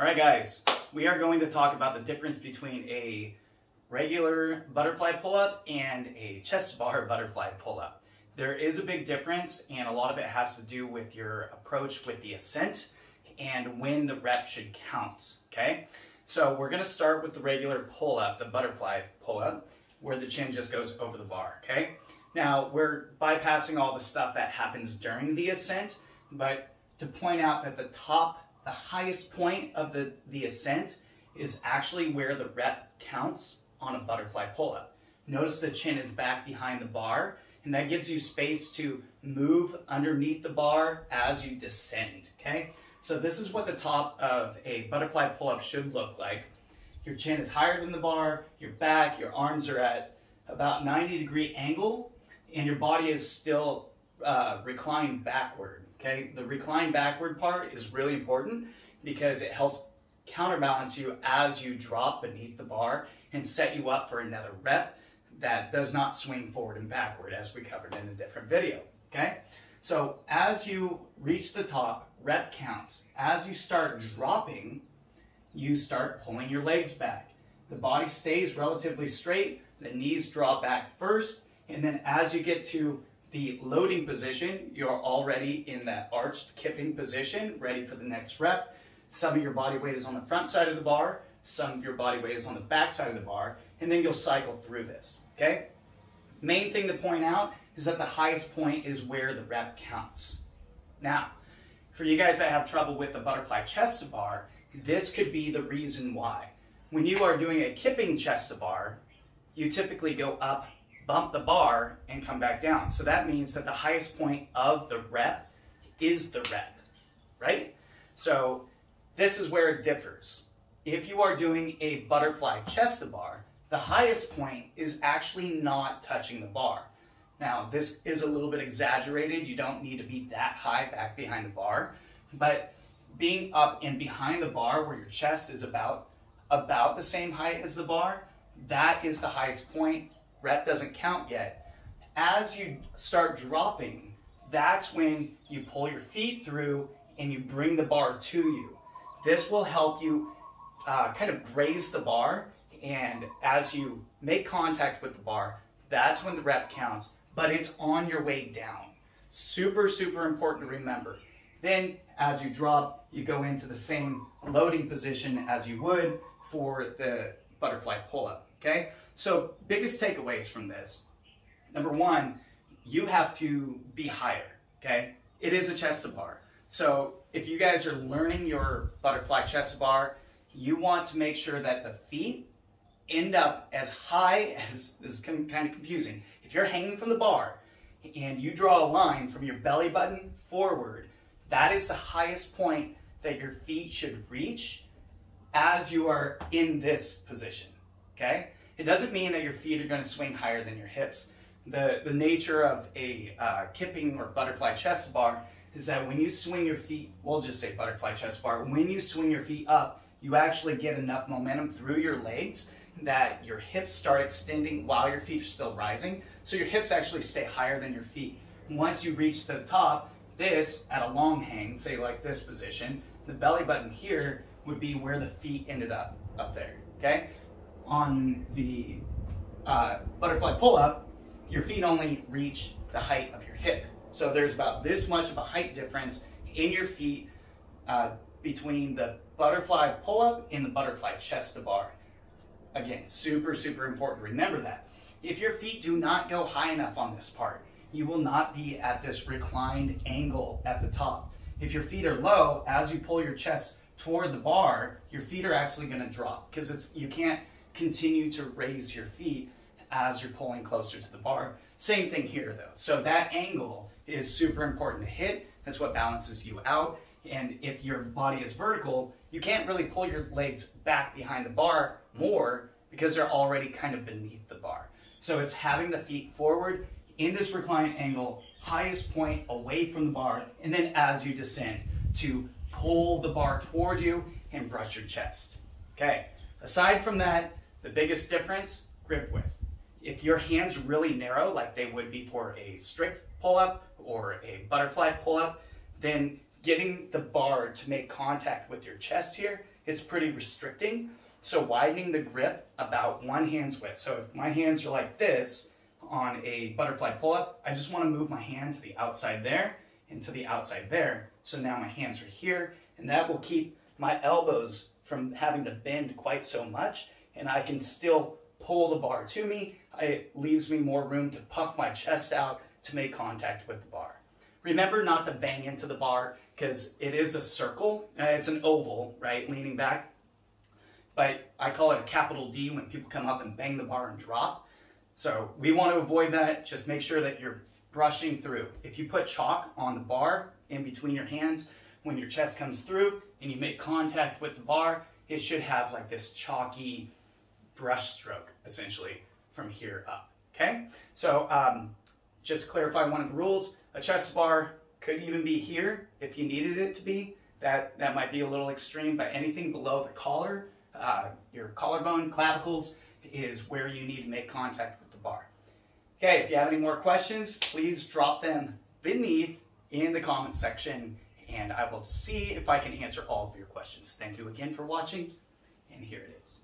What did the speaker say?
All right, guys, we are going to talk about the difference between a regular butterfly pull-up and a chest bar butterfly pull-up. There is a big difference, and a lot of it has to do with your approach with the ascent and when the rep should count, okay? So we're gonna start with the regular pull-up, the butterfly pull-up, where the chin just goes over the bar, okay? Now, we're bypassing all the stuff that happens during the ascent, but to point out that the top the highest point of the, the ascent is actually where the rep counts on a butterfly pull-up. Notice the chin is back behind the bar, and that gives you space to move underneath the bar as you descend, okay? So this is what the top of a butterfly pull-up should look like. Your chin is higher than the bar, your back, your arms are at about 90 degree angle, and your body is still uh, reclined backward. Okay, the recline backward part is really important because it helps counterbalance you as you drop beneath the bar and set you up for another rep that does not swing forward and backward as we covered in a different video. Okay, so as you reach the top, rep counts. As you start dropping, you start pulling your legs back. The body stays relatively straight, the knees draw back first, and then as you get to the loading position, you're already in that arched kipping position, ready for the next rep. Some of your body weight is on the front side of the bar, some of your body weight is on the back side of the bar, and then you'll cycle through this, okay? Main thing to point out is that the highest point is where the rep counts. Now, for you guys that have trouble with the butterfly chest to bar, this could be the reason why. When you are doing a kipping chest to bar, you typically go up bump the bar and come back down. So that means that the highest point of the rep is the rep, right? So this is where it differs. If you are doing a butterfly chest to bar, the highest point is actually not touching the bar. Now, this is a little bit exaggerated. You don't need to be that high back behind the bar, but being up and behind the bar where your chest is about, about the same height as the bar, that is the highest point rep doesn't count yet. As you start dropping, that's when you pull your feet through and you bring the bar to you. This will help you uh, kind of graze the bar and as you make contact with the bar, that's when the rep counts, but it's on your way down. Super, super important to remember. Then as you drop, you go into the same loading position as you would for the butterfly pull-up, okay? So biggest takeaways from this. Number one, you have to be higher, okay? It is a chest bar. So if you guys are learning your butterfly chest bar, you want to make sure that the feet end up as high as, this is kind of confusing. If you're hanging from the bar and you draw a line from your belly button forward, that is the highest point that your feet should reach as you are in this position, okay? It doesn't mean that your feet are going to swing higher than your hips. The, the nature of a uh, kipping or butterfly chest bar is that when you swing your feet, we'll just say butterfly chest bar, when you swing your feet up, you actually get enough momentum through your legs that your hips start extending while your feet are still rising. So your hips actually stay higher than your feet. Once you reach the top, this at a long hang, say like this position, the belly button here would be where the feet ended up, up there, okay? On the uh, butterfly pull-up, your feet only reach the height of your hip. So there's about this much of a height difference in your feet uh, between the butterfly pull-up and the butterfly chest to bar. Again, super, super important. Remember that. If your feet do not go high enough on this part, you will not be at this reclined angle at the top. If your feet are low, as you pull your chest toward the bar, your feet are actually going to drop because it's you can't continue to raise your feet as you're pulling closer to the bar. Same thing here though. So that angle is super important to hit. That's what balances you out. And if your body is vertical, you can't really pull your legs back behind the bar more because they're already kind of beneath the bar. So it's having the feet forward in this reclined angle, highest point away from the bar, and then as you descend to pull the bar toward you and brush your chest. Okay, aside from that, the biggest difference, grip width. If your hands really narrow, like they would be for a strict pull-up or a butterfly pull-up, then getting the bar to make contact with your chest here, it's pretty restricting. So widening the grip about one hand's width. So if my hands are like this on a butterfly pull-up, I just want to move my hand to the outside there and to the outside there. So now my hands are here and that will keep my elbows from having to bend quite so much and I can still pull the bar to me. It leaves me more room to puff my chest out to make contact with the bar. Remember not to bang into the bar because it is a circle. Uh, it's an oval, right, leaning back. But I call it a capital D when people come up and bang the bar and drop. So we want to avoid that. Just make sure that you're brushing through. If you put chalk on the bar in between your hands, when your chest comes through and you make contact with the bar, it should have like this chalky brush stroke, essentially, from here up. Okay? So um, just to clarify one of the rules. A chest bar could even be here if you needed it to be. That, that might be a little extreme, but anything below the collar, uh, your collarbone, clavicles, is where you need to make contact with the bar. Okay, if you have any more questions, please drop them beneath in the comment section and I will see if I can answer all of your questions. Thank you again for watching, and here it is.